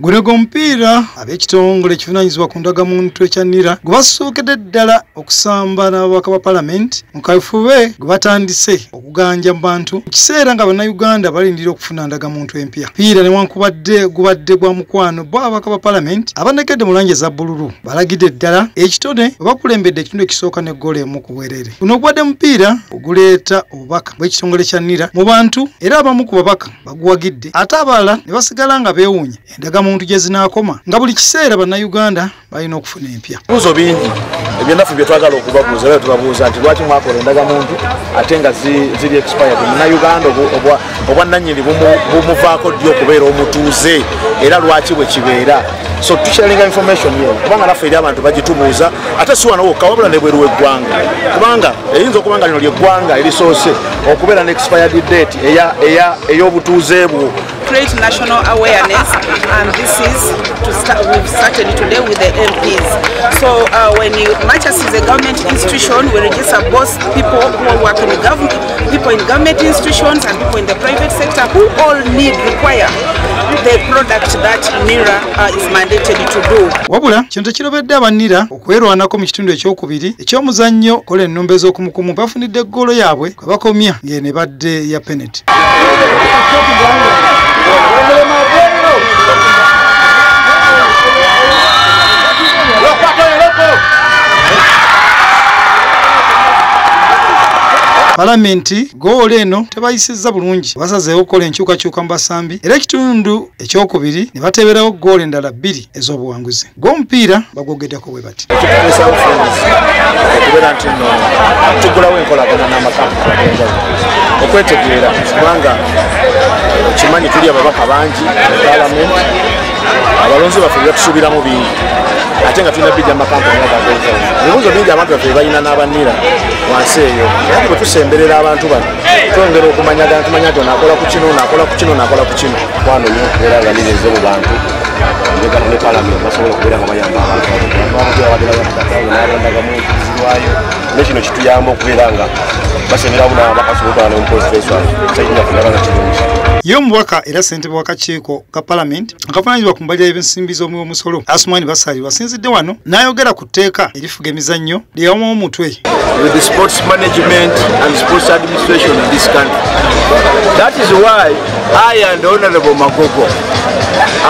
guno gw'omupiira ab'ekitongole ekivunaanyizibwa ku ndagamuntu ekya nira gwe basuukidde ddala okusamba n'ababaka ba palamenti mu kaifube gwe batandise okuganja mu bantu. Mu kiseera nga bannayuganda balindira okufuna ndagamuntu empya. Piira newankubadde gubadde gwa mukwano bo ababaka ba palamenti abanekedde mu langi eza bbululu. Balagidde ddala ekitone we bakulembedde ekitundu ekisooka n'eggoola emu ku bwereere guno ogubadde mupiira oguleeta obubaka bw'ekitongole kya nira mu bantu era abamu ku babaka baguwagidde. Ate abalala ne basigala nga beewuunya endagamuntu gye zinaakoma nga buli kiseera bannayuganda balina okufuna empya. Bibuuzo bingi ebyennafu bye twagala okubabuuza era tubabuuza nti lwaki mwakola endagamuntu ate nga zi- ziri expired? Munnayuganda obu- obwa- obwannannyini bumu- bumuvaako ddi okubeera omutuuze? Era lwaki bwe kibeera? So tukyalinga information yeyo kubanga naffe eri abantu bagitubuuza ate si wano wokka wabula ne bweru w'eggwanga. Kubanga eyinza okuba nga lino lyeggwanga erisoose okubeera ne expired date eya- eya- ey'obutuuze bwo create national awareness and this is to start we've started today with the MPs so uh, when you Matchas is a government institution we register both people who work in the government people in government institutions and people in the private sector who all need require the product that NIRA uh, is mandated to do. Wabula kino tekirobedde abanira okwerwanako mu kitundu ekyokubiri eky'omuzannyo kola ennumba ez'okumukumu bafunidde eggoolo yaabwe kwe bakomya ng'ene badde ya peneti palamenti goolo eno tebayisizza bulungi. Basazeewo okukola enkyukakyuka mu basambi. Era ekitundu ekyokubiri ne bateeberawo goolo endala bbiri ez'obuwanguzi. Gw'omupiira bagwogeddeko bwe bati. Okubeera nti no tugulawo enkolagana n'amakampuni agenjawulo. Okwetegeera kubanga kimanyi tuli ababaka bangi mu palamenti abalonzi baffe byatusuubiramu bingi ate nga tulina bijja ebibuuzo bingi abantu baffe balina n'abanira wansi eyo. Ati bwe tusemberera abantu bano twongera okumanyagana tumanya nti onaakola ku kino onaakola ku kino onaakola ku kino. Mukwano nnyo okubeera nga nireze mu bantu ndeka ne palamenti basobola okubeera nga bayamba abantu. N'abandagamu ye omubaka era ssentebe w'akakiiko ka palamenti akavunaanyizibwa ku mbalira y'ensimbi z'omuwi omusolo. Asumani basaali wasinzidde wano n'ayogera ku tteeka erifuga emizannyo lyeyawamu omutwe with the sports management and sports administration in this country. That is why I and Honorable Magogo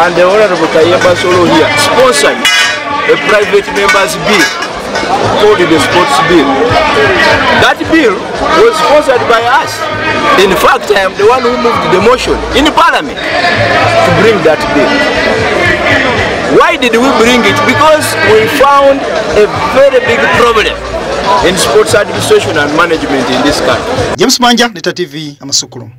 and the Honorable Kayemba Solo here sponsored a private members bill called the sports bill. That bill was sponsored by us. In fact, I am the one who moved the motion in parliament to bring that bill. Why did we bring it? Because we found a very big problem in sports administration and management in this country. james manja Nita tv amasukulu